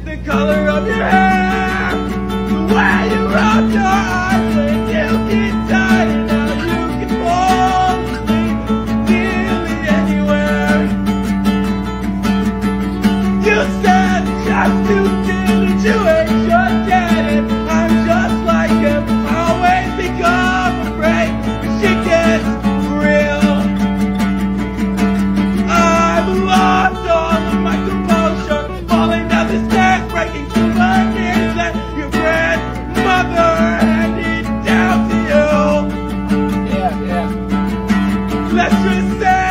It's the color of your hair, the way you rub your eyes when you get tired. You can fall nearly anywhere. You said just to. breaking through my knees that your grandmother handed down to you. Yeah, yeah. Let's just say.